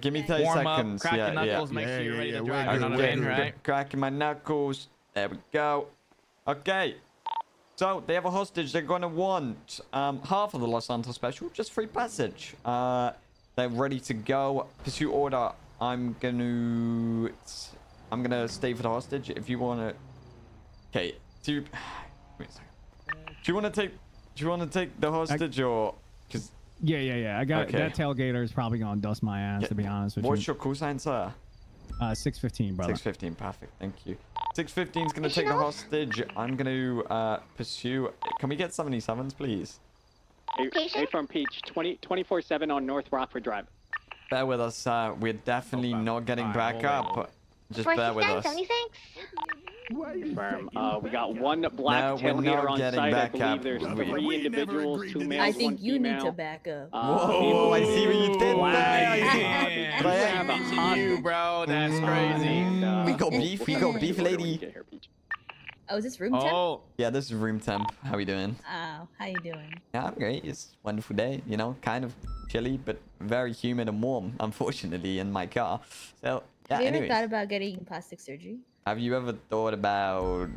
Give me 30 Warm up, seconds. crack yeah, your knuckles, yeah. make Yeah, sure you're yeah, ready yeah, to drive. good, You're not we're in, right? Cracking my knuckles. There we go. Okay. So they have a hostage. They're gonna want um, half of the Los Santos special, just free passage. Uh, they're ready to go. Pursue order. I'm gonna. I'm gonna stay for the hostage. If you wanna. Okay. Do you? Wait a second. Do you wanna take? Do you wanna take the hostage or? Cause Yeah, yeah, yeah. I got Okay. that tailgater is probably gonna dust my ass Yeah, to be honest with what's you. your call sign, sir? Uh, six fifteen, brother. 615, perfect. Thank you. 615 is going to take the hostage. I'm going to uh, pursue. Can we get 77s, please? A, Location? A from Peach, 20, 24-7 on North Rockford Drive. Bear with us. Uh, we're definitely Okay. not getting Alright, back we'll up. Just bear with us. 76. Confirm. Uh, we got one black No, we're tailgater on site. I believe up. there's three We individuals, agreed two to males, this. I one think you need to back up. Uh, Oh, I see what you did Wow. there. Yeah. But have a Bitching hot- you, bro. That's crazy. And, uh, we go beef. We go beef, order when you lady. here, Oh, is this room temp? Oh, Yeah, this is room temp. How we doing? Oh, how you doing? Yeah, I'm great. It's a wonderful day. You know, kind of chilly, but very humid and warm. Unfortunately, in my car. So yeah. Have you ever thought about getting plastic surgery? have you ever thought about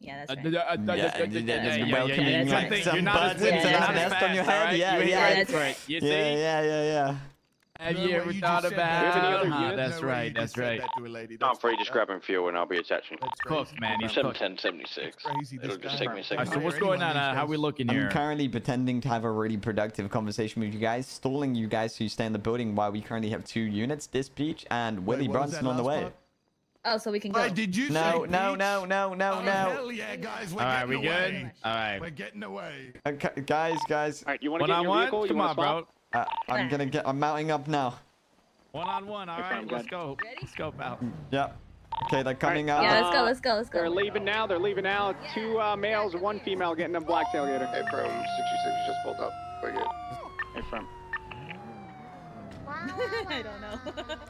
Yeah, Uh, that's d- right. d- uh, Yeah, d- yeah, yeah, yeah, yeah, welcoming, yeah, like, some You're not buds yeah, into you're that not as nest on your head. alright? Yeah, yeah. hear That's it? right. You yeah, yeah, yeah, yeah. Have No you ever thought about? that. Do you have any other Ah, units? That's No right. That's right. that to a lady. I'm That's- free, just that- grabbing fuel and I'll be attaching. That's Cooked, crazy. man. He's Seven cooked. ten seventy six. It'll just take me a Alright, second. so what's going on? Uh, how we looking here? I'm here? currently pretending to have a really productive conversation with you guys, stalling you guys to stay in the building while we currently have two units, this Peach and Willie Wait, Brunson on the way. part? Oh, so we can go. Wait, did you No, say no, Peach? no, no, no, Oh, no. hell yeah, guys. We're All right, getting we good? away. All right. We're getting away. Okay, guys, guys, All right, you want to One get in on your one? vehicle? Come want on, swap? bro. Uh, I'm gonna get, I'm mounting up now. One on one. All right, Okay, right, I'm let's go. Ready? Scope out. Yeah. Okay, they're coming out. Yeah, let's go, let's go, let's go. They're leaving now. They're leaving now. Two uh, males, one female getting a black tailgater. Hey, from 66 just pulled up. We're good. Hey, from. I don't know.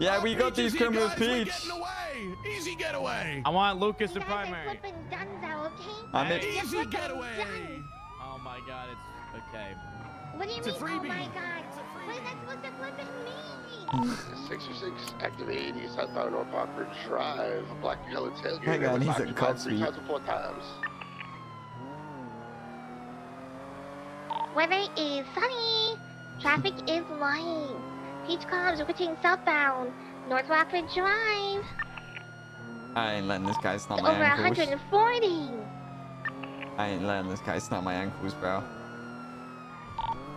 Yeah, we got these criminals, guys. We're Peach. getting away. Easy getaway. I want Lucas You in primary. guns out, okay? I'm in. Just Easy getaway. guns. Oh my God, it's okay. What do you It's a mean? Oh freebie. my god. What is that supposed to flipping mean? 66 active 80 southbound North Rockford Drive. Black and yellow tailgate. Hang on, he's at occupied cop three times or four times. Weather is sunny. Traffic is light. Peach Cobbs rotating southbound. North Rockford Drive. I ain't letting this guy snap my Over ankles. 140. I ain't letting this guy snap my ankles, bro.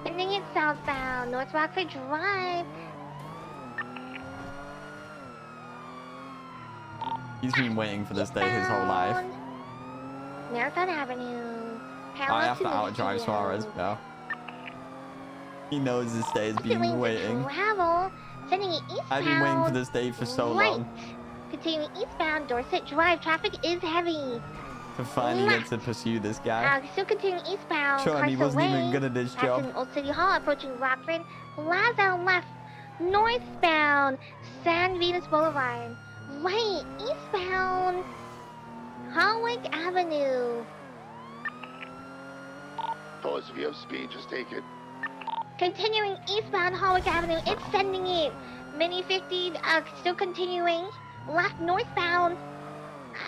Ending it southbound. North Rockford Drive. He's been waiting for this day his whole life. Marathon Avenue. I have to outdrive. Suarez, bro. He knows this day has been to waiting. Travel. Sending it eastbound. I've been waiting for this day for so right. long Continuing eastbound, Dorset Drive. Traffic is heavy. To finally get to pursue this guy. Uh, still continuing eastbound. Sean, he wasn't even Way, good at his job. Old City Hall, approaching Rockford Plaza left. Northbound, San Vitus Boulevard. Right, eastbound, Holwick Avenue. Pause if you have speed, just take it. Continuing eastbound Holwick Avenue, it's sending it. Mini 50, uh, still continuing. Left northbound,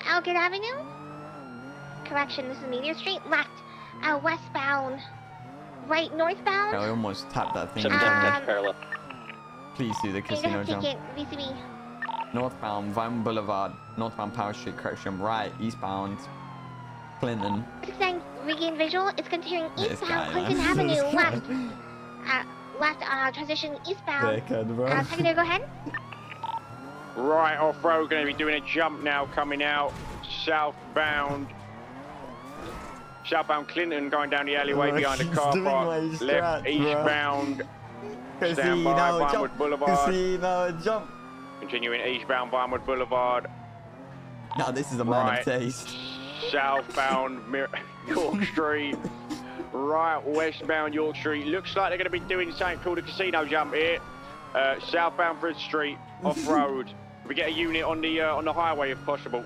Elgin Avenue. Correction, this is Meteor Street. Left, uh, westbound. Right northbound. I almost tapped that thing. Seven Um, down. catch parallel. Please do the Can you casino have jump. ticket, VCB? Northbound, Vine Boulevard. Northbound Power Street, correction. Right, eastbound. Clinton. Saying regain visual, it's continuing eastbound guy, Clinton man. Avenue. This. Left, uh, left, uh, transition eastbound. Dickhead, bro. Uh, secondary, go ahead. Right off road, going to be doing a jump now, coming out southbound. Southbound Clinton, going down the alleyway Oh, behind the car park. my strats, Left eastbound, Stand by, Vinewood jump. Boulevard. Casino jump. continuing eastbound Vinewood Boulevard. Now this is a man Right. of taste. Southbound Mir- York Street. Right westbound York Street. Looks like they're going to be doing something called a casino jump here. Uh, southbound Bridge Street, off road. we get a unit on the uh, on the highway if possible.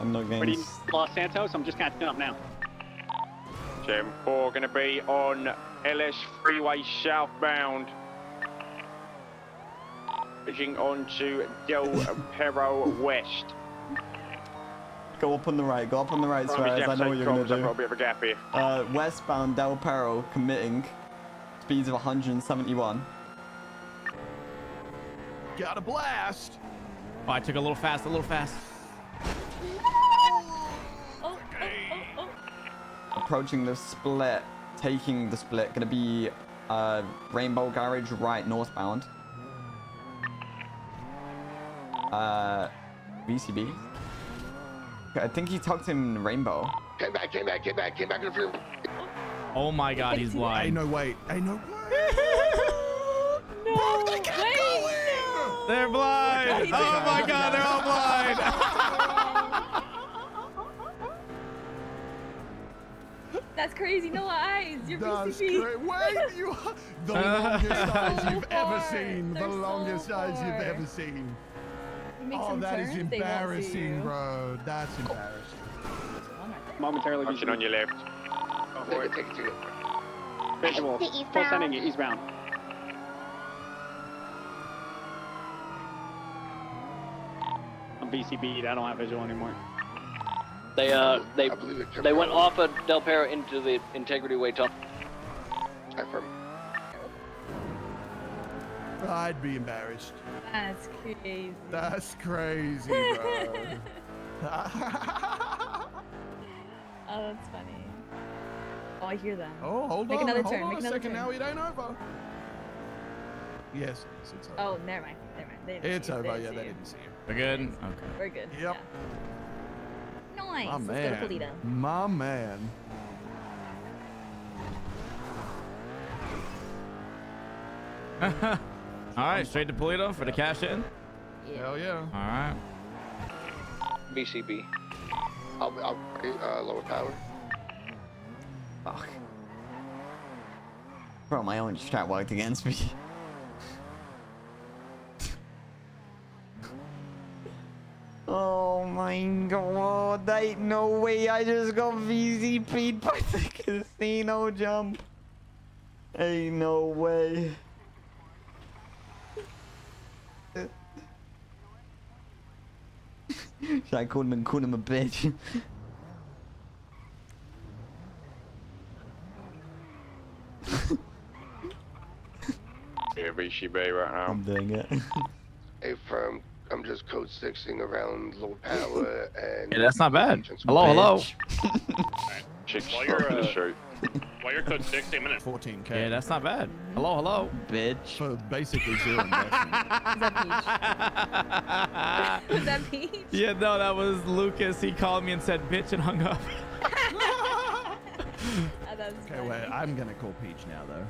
I'm not Ready, getting. Los Santos. I'm just catching up now. Gem 4 going to be on LS Freeway southbound. edging onto Del Perro West. Go up on the right. Go up on the right, Primary Suarez. I know what you're gonna I've a do. bit of a gap here. Uh, westbound Del Perro committing speeds of 171. Got a blast. Oh, I took a little fast, a little fast. Oh, oh, oh, oh. Approaching the split, taking the split. Gonna be uh, Rainbow Garage right northbound. Uh, VCB. I think he tucked in Rainbow. Came back, came back, came back, came back in the field. Oh my god, he's Ain't blind. no wait. Ain't no way. No, they kept wait, going. no. They're blind. Oh my god, they're all blind. That's crazy. No eyes. You're That's VCB. great. Wait, you the longest eyes so you've ever far. seen. The They're so longest eyes you've ever seen. Make Oh, some that is turns, they won't see embarrassing, bro. That's embarrassing. One right there. Momentarily Watching on your left. Go for Take it. it, take it, take it. Visual. The Full sending it eastbound. I'm VCB'd. I don't have visual anymore. They uh they I believe it kept they went off of Del Perro into the Integrity Way tunnel. I affirm. I'd be embarrassed. That's crazy. That's crazy, bro. Oh, that's funny. Oh, I hear them. oh, hold Make on, another hold turn, on make a another second. turn. Now it ain't over. Yes, it's, it's over. Oh, never mind. Never mind. They didn't it's see you. over. They Yeah, didn't they didn't see you. We're good? Okay. We're good. Yep. Yeah. Nice. My Let's man. go to Paleto. My man. All right, straight to Paleto for the cash in. Yeah. Hell yeah. All right. VCB. I'll, I'll uh, lower power. Fuck. Bro, my own strat worked against me. my god, ain't no way I just got VCB'd by the casino jump. Ain't no way. Should I call him and call him a bitch? Yeah, VCB right now. I'm doing it. A firm. I'm just code sixing around low power and. Yeah, that's not bad. Hello, hello. Bitch. Chicks While you're, starting to uh, shoot. While you're code 60 minutes. 14k. Yeah, that's not bad. Hello, hello. Bitch. for basically zero investment. Was that Peach? Yeah, no, that was Lucas. He called me and said bitch and hung up. Oh, Okay, funny. wait. I'm gonna call Peach now, though.